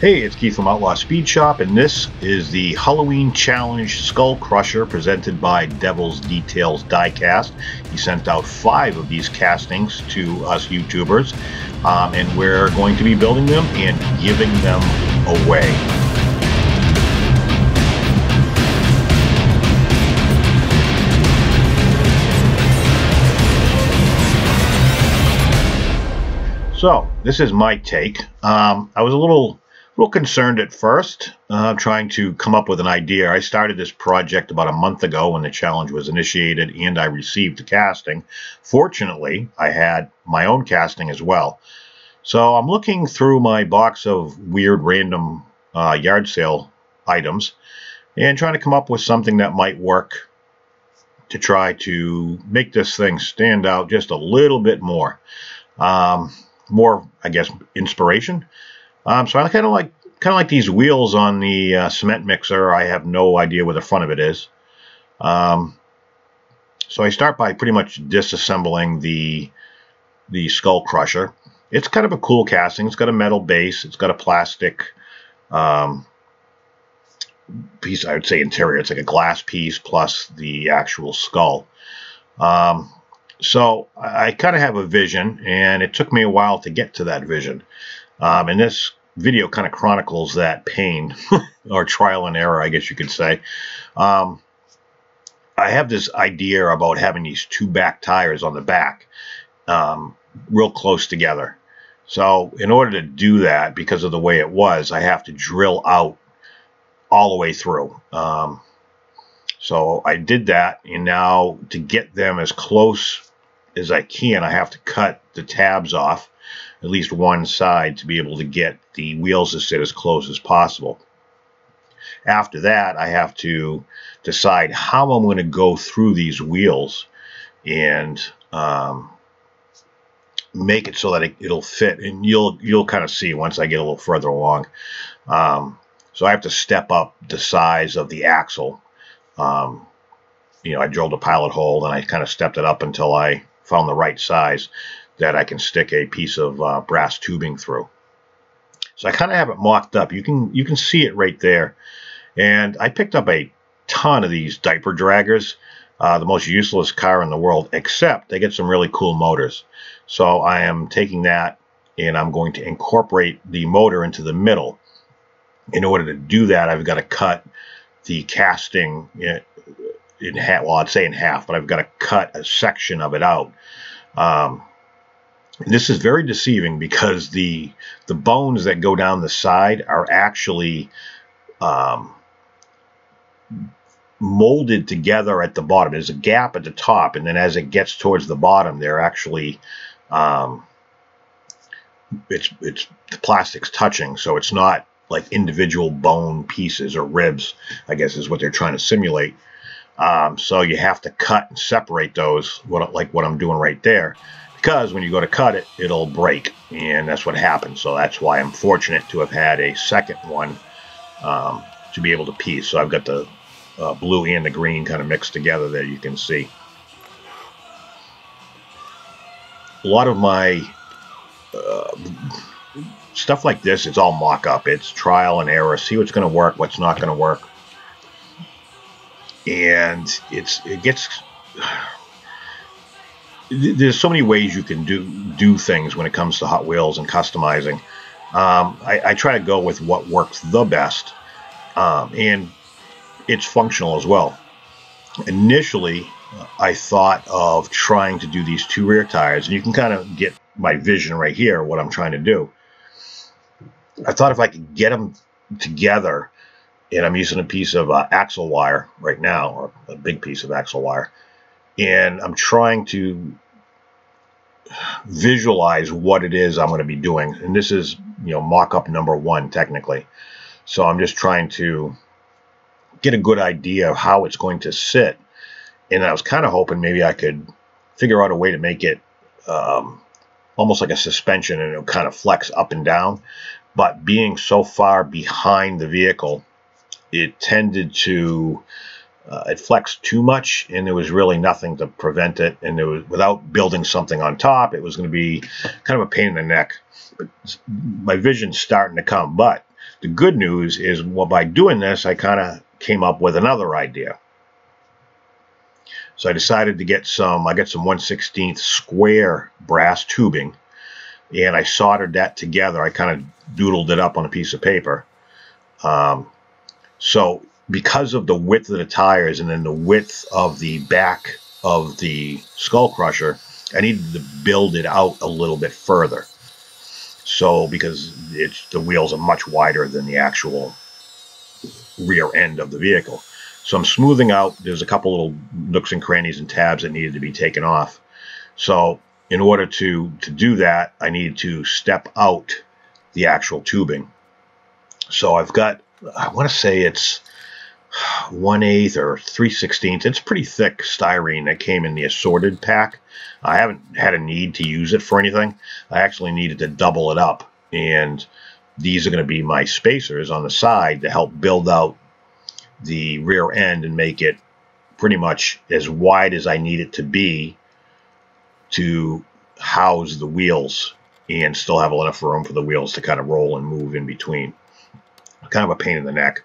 Hey, it's Keith from Outlaw Speed Shop, and this is the Halloween Challenge Skull Crusher presented by Devil's Details Diecast. He sent out five of these castings to us YouTubers, um, and we're going to be building them and giving them away. So, this is my take. Um, I was a little little concerned at first, uh, trying to come up with an idea. I started this project about a month ago when the challenge was initiated and I received the casting. Fortunately, I had my own casting as well. So I'm looking through my box of weird random uh, yard sale items and trying to come up with something that might work to try to make this thing stand out just a little bit more. Um, more, I guess, inspiration. Um, so I kind of like kind of like these wheels on the uh, cement mixer. I have no idea where the front of it is. Um, so I start by pretty much disassembling the the skull crusher. It's kind of a cool casting. It's got a metal base. It's got a plastic um, piece. I would say interior. It's like a glass piece plus the actual skull. Um, so I, kind of have a vision, and it took me a while to get to that vision. Um, and this video kind of chronicles that pain or trial and error, I guess you could say. Um, I have this idea about having these two back tires on the back um, real close together. So in order to do that, because of the way it was, I have to drill out all the way through. Um, so I did that, and now to get them as close as I can, I have to cut the tabs off at least one side to be able to get the wheels to sit as close as possible. After that, I have to decide how I'm going to go through these wheels and um, make it so that it, will fit. And you'll you'll kind of see once I get a little further along. Um, so I have to step up the size of the axle. Um, you know, I drilled a pilot hole and I kind of stepped it up until I found the right size that I can stick a piece of uh, brass tubing through. So I kind of have it mocked up. You can you can see it right there. And I picked up a ton of these diaper draggers, uh, the most useless car in the world, except they get some really cool motors. So I am taking that and I'm going to incorporate the motor into the middle. In order to do that, I've got to cut the casting in, in half. Well, I'd say in half, but I've got to cut a section of it out. Um, this is very deceiving because the the bones that go down the side are actually um, molded together at the bottom. There's a gap at the top, and then as it gets towards the bottom, they're actually um, it's it's the plastic's touching, so it's not like individual bone pieces or ribs. I guess is what they're trying to simulate. Um, so you have to cut and separate those, what like what I'm doing right there because when you go to cut it, it'll break, and that's what happens. So that's why I'm fortunate to have had a second one um, to be able to piece. So I've got the uh, blue and the green kind of mixed together there, you can see. A lot of my uh, stuff like this, it's all mock-up. It's trial and error. See what's going to work, what's not going to work. And it's it gets there's so many ways you can do do things when it comes to Hot Wheels and customizing. Um, I, I, try to go with what works the best, um, and it's functional as well. Initially, I thought of trying to do these two rear tires, and you can kind of get my vision right here, what I'm trying to do. I thought if I could get them together, and I'm using a piece of uh, axle wire right now, or a big piece of axle wire, and I'm trying to visualize what it is I'm going to be doing. And this is, you know, mock-up number one, technically. So I'm just trying to get a good idea of how it's going to sit. And I was kind of hoping maybe I could figure out a way to make it um, almost like a suspension and it'll kind of flex up and down. But being so far behind the vehicle, it tended to uh, it flexed too much, and there was really nothing to prevent it. And there was without building something on top, it was going to be kind of a pain in the neck. But my vision's starting to come. But The good news is, well, by doing this, I kind of came up with another idea. So I decided to get some, I got some 1 16th square brass tubing and I soldered that together. I kind of doodled it up on a piece of paper. Um, so because of the width of the tires and then the width of the back of the skull crusher, I needed to build it out a little bit further. So because it's the wheels are much wider than the actual rear end of the vehicle. So I'm smoothing out. There's a couple little nooks and crannies and tabs that needed to be taken off. So in order to, to do that, I needed to step out the actual tubing. So I've got, I want to say it's 1 8 or 3 16 It's pretty thick styrene that came in the assorted pack. I haven't had a need to use it for anything. I actually needed to double it up. And these are going to be my spacers on the side to help build out the rear end and make it pretty much as wide as I need it to be to house the wheels and still have enough room for the wheels to kind of roll and move in between. Kind of a pain in the neck,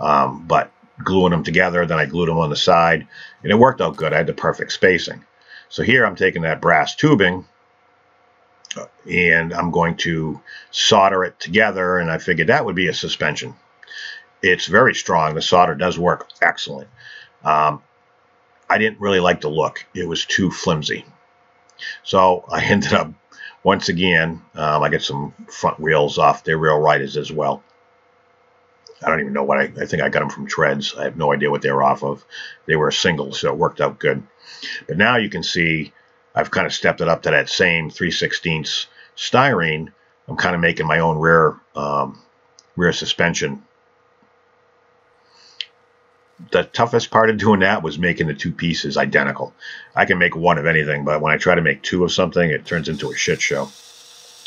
um, but gluing them together, then I glued them on the side, and it worked out good. I had the perfect spacing. So here I'm taking that brass tubing and I'm going to solder it together, and I figured that would be a suspension. It's very strong. The solder does work excellent. Um, I didn't really like the look. It was too flimsy. So I ended up, once again, um, I get some front wheels off. They're real riders as well. I don't even know what I, I think I got them from Treads. I have no idea what they were off of. They were a single, so it worked out good. But now you can see I've kind of stepped it up to that same 3 16ths styrene. I'm kind of making my own rear um, rear suspension the toughest part of doing that was making the two pieces identical. I can make one of anything, but when I try to make two of something, it turns into a shit show.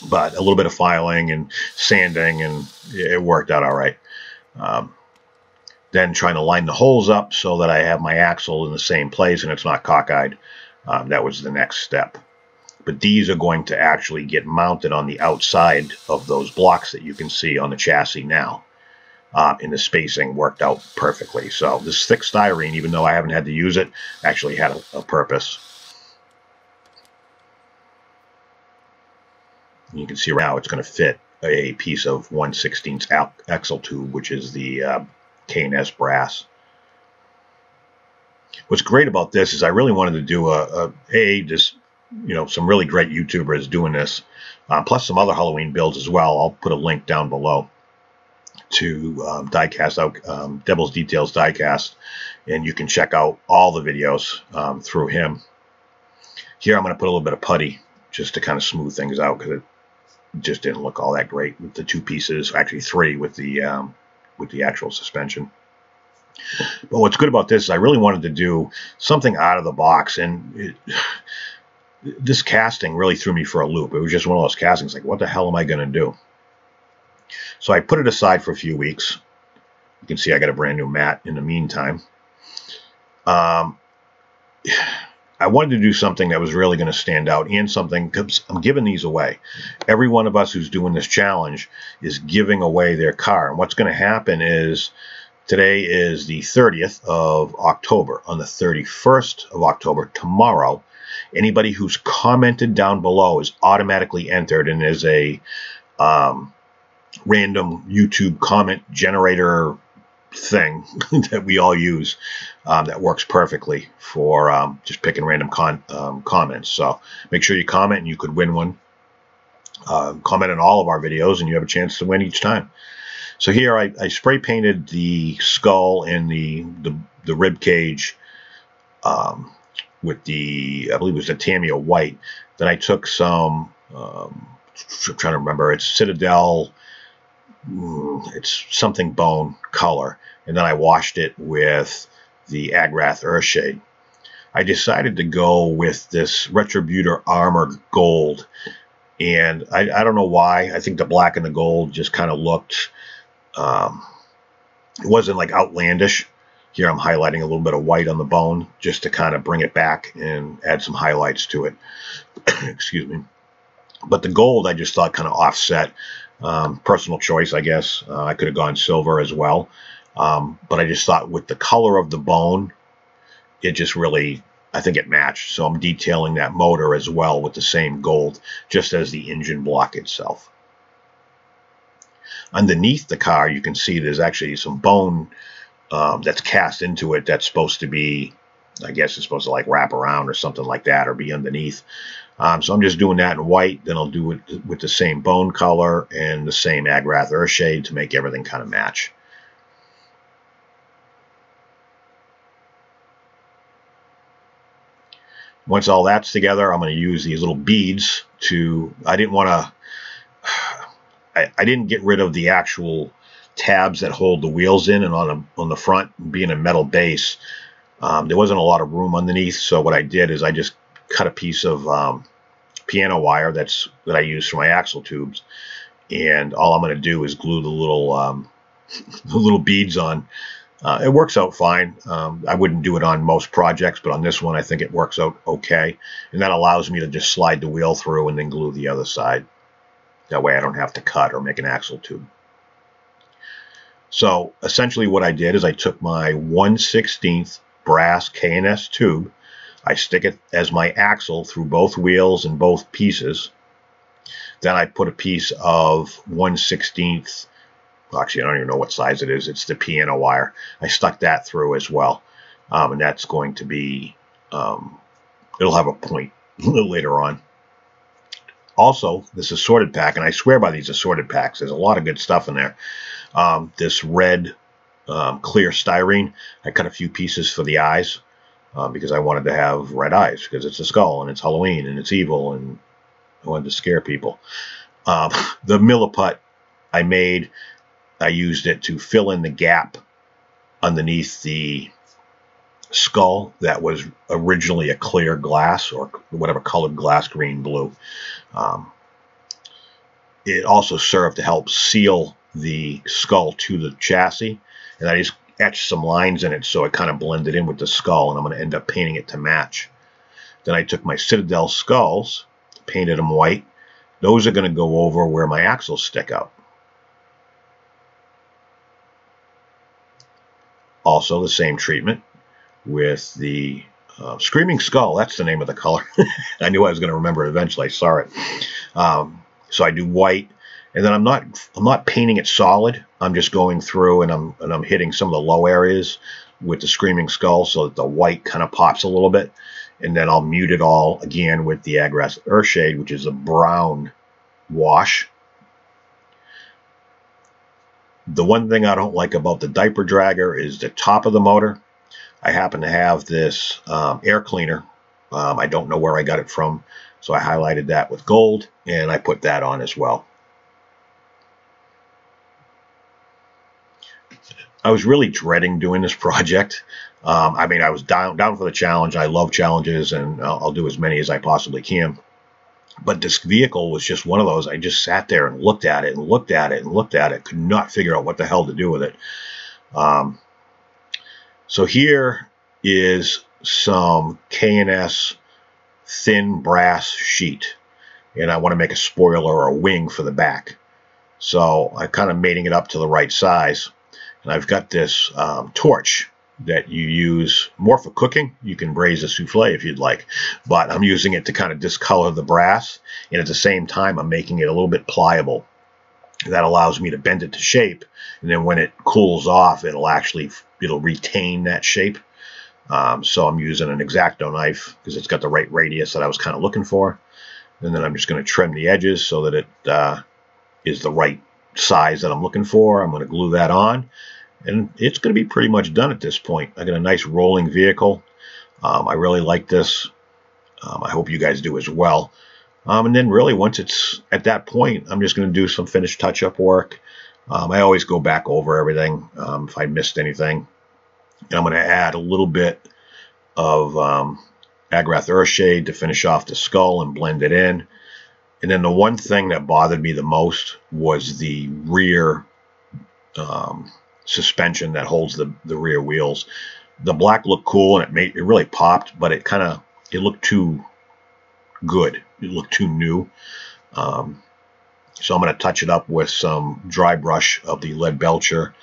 But a little bit of filing and sanding, and it worked out all right. Um, then trying to line the holes up so that I have my axle in the same place and it's not cockeyed. Um, that was the next step. But these are going to actually get mounted on the outside of those blocks that you can see on the chassis now uh, and the spacing worked out perfectly. So this thick styrene, even though I haven't had to use it, actually had a, a purpose. You can see right now it's going to fit a piece of 1 16th axle tube, which is the uh, K&S brass. What's great about this is I really wanted to do a, a, a just you know some really great YouTubers doing this, uh, plus some other Halloween builds as well. I'll put a link down below to um, diecast um, Devil's Details diecast, and you can check out all the videos um, through him. Here I'm going to put a little bit of putty just to kind of smooth things out because it just didn't look all that great with the two pieces, actually three with the um, with the actual suspension. But what's good about this is I really wanted to do something out of the box, and it, this casting really threw me for a loop. It was just one of those castings like, what the hell am I going to do? So I put it aside for a few weeks. You can see I got a brand new mat in the meantime. Um, I wanted to do something that was really going to stand out and something because I'm giving these away. Every one of us who's doing this challenge is giving away their car. And what's going to happen is today is the 30th of October. On the 31st of October, tomorrow, anybody who's commented down below is automatically entered and is a um, random YouTube comment generator thing that we all use um, that works perfectly for um, just picking random con um, comments. So make sure you comment and you could win one. Uh, comment on all of our videos and you have a chance to win each time. So here I, I spray painted the skull and the, the, the rib cage um, with the, I believe it was the Tamiya white. Then I took some, um, I'm trying to remember, it's Citadel it's something bone color. And then I washed it with the Agrax Earthshade. I decided to go with this Retributor Armor Gold. And I, I don't know why. I think the black and the gold just kind of looked, um, it wasn't like outlandish. Here I'm highlighting a little bit of white on the bone just to kind of bring it back and add some highlights to it. Excuse me. But the gold I just thought kind of offset Um, personal choice, I guess. Uh, I could have gone silver as well. Um, but I just thought with the color of the bone, it just really, I think it matched. So I'm detailing that motor as well with the same gold, just as the engine block itself. Underneath the car, you can see there's actually some bone um, that's cast into it that's supposed to be, I guess it's supposed to like wrap around or something like that or be underneath. Um, so I'm just doing that in white. Then I'll do it with the same bone color and the same Agrax Earthshade to make everything kind of match. Once all that's together, I'm going to use these little beads to, I didn't want to, I, I didn't get rid of the actual tabs that hold the wheels in and on, a, on the front being a metal base. Um, there wasn't a lot of room underneath, so what I did is I just cut a piece of um, piano wire that's that I use for my axle tubes, and all I'm going to do is glue the little um, the little beads on uh, it works out fine. Um, I wouldn't do it on most projects, but on this one, I think it works out okay. And that allows me to just slide the wheel through and then glue the other side. That way I don't have to cut or make an axle tube. So essentially what I did is I took my 1 16th brass K&S tube, I stick it as my axle through both wheels and both pieces. Then I put a piece of 1 16th actually I don't even know what size it is. It's the piano wire. I stuck that through as well. Um, and that's going to be, um, it'll have a point later on. Also, this assorted pack, and I swear by these assorted packs, there's a lot of good stuff in there. Um, this red um, clear styrene, I cut a few pieces for the eyes um, because I wanted to have red eyes because it's a skull and it's Halloween and it's evil and I wanted to scare people. Um, the milliput I made I used it to fill in the gap underneath the skull that was originally a clear glass or whatever colored glass, green, blue. Um, it also served to help seal the skull to the chassis. And I just etched some lines in it so it kind of blended in with the skull. And I'm going to end up painting it to match. Then I took my Citadel skulls, painted them white. Those are going to go over where my axles stick out. Also the same treatment with the uh, Screaming Skull. That's the name of the color. I knew I was going to remember it eventually. I saw it. Um, so I do white, and then I'm not I'm not painting it solid. I'm just going through and I'm and I'm hitting some of the low areas with the Screaming Skull so that the white kind of pops a little bit, and then I'll mute it all again with the Agrax Earthshade, which is a brown wash the one thing I don't like about the diaper dragger is the top of the motor. I happen to have this um, air cleaner. Um, I don't know where I got it from, so I highlighted that with gold, and I put that on as well. I was really dreading doing this project. Um, I mean, I was down down for the challenge. I love challenges, and I'll, I'll do as many as I possibly can. But this vehicle was just one of those. I just sat there and looked at it and looked at it and looked at it. Could not figure out what the hell to do with it. Um, so here is some K&S thin brass sheet. And I want to make a spoiler or a wing for the back. So I'm kind of mating it up to the right size. And I've got this um, torch that you use more for cooking. You can braise a souffle if you'd like, but I'm using it to kind of discolor the brass, and at the same time, I'm making it a little bit pliable. That allows me to bend it to shape, and then when it cools off, it'll actually it'll retain that shape. Um, so I'm using an X-Acto knife because it's got the right radius that I was kind of looking for, and then I'm just going to trim the edges so that it uh, is the right size that I'm looking for. I'm going to glue that on and it's going to be pretty much done at this point. I got a nice rolling vehicle. Um, I really like this. Um, I hope you guys do as well. Um, and then really once it's at that point, I'm just going to do some finished touch-up work. Um, I always go back over everything um, if I missed anything. And I'm going to add a little bit of um, Agrax Earthshade to finish off the skull and blend it in. And then the one thing that bothered me the most was the rear um, suspension that holds the, the rear wheels. The black looked cool and it made it really popped, but it kind of it looked too good. It looked too new. Um, So I'm going to touch it up with some dry brush of the Leadbelcher,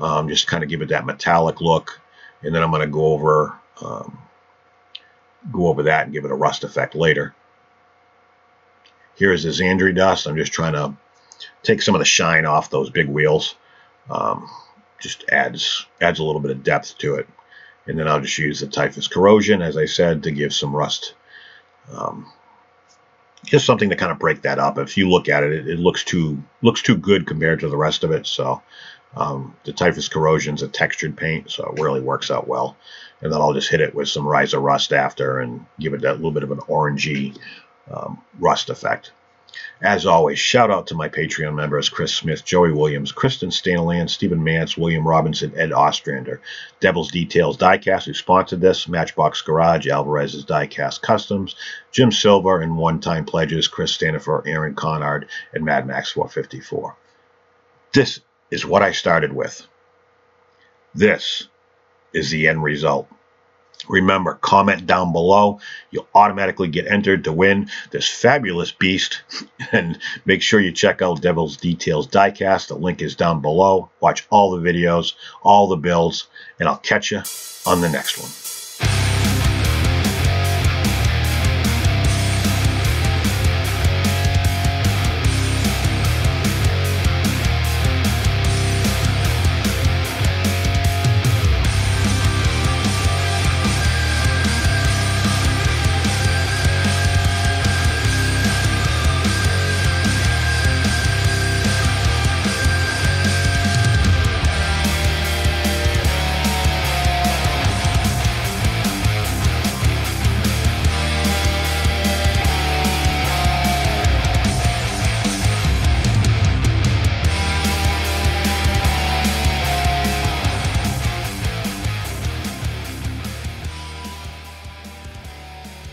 um, just kind of give it that metallic look. And then I'm going to go over um, go over that and give it a rust effect later. Here's the Zandri dust. I'm just trying to take some of the shine off those big wheels. Um, just adds adds a little bit of depth to it. And then I'll just use the typhus corrosion, as I said, to give some rust. Um, just something to kind of break that up. If you look at it, it, it looks too looks too good compared to the rest of it. So um, the typhus corrosion is a textured paint, so it really works out well. And then I'll just hit it with some Ryza Rust after and give it that little bit of an orangey um, rust effect. As always, shout out to my Patreon members Chris Smith, Joey Williams, Kristian Staniland, Steven Mance, William Robinson, Ed Ostrander, Devil's Details Diecast, who sponsored this, Matchbox Garage, Alvarez's Diecast Customs, Jim Silva, and one time pledges Chris Stanifer, Aaron Conard, and Mad Max 454. This is what I started with. This is the end result. Remember, comment down below. You'll automatically get entered to win this fabulous beast. And make sure you check out Devil's Details Diecast. The link is down below. Watch all the videos, all the builds, and I'll catch you on the next one.